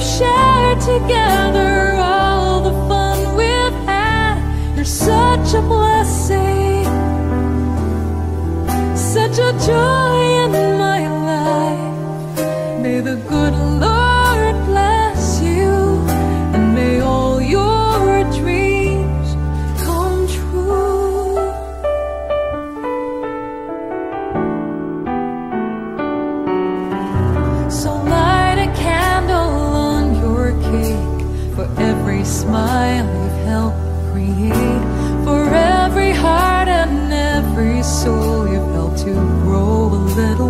we've shared together, all the fun we've had. You're such a blessing, such a joy in my life. May the good Lord. smile you've helped create. For every heart and every soul you've helped to grow a little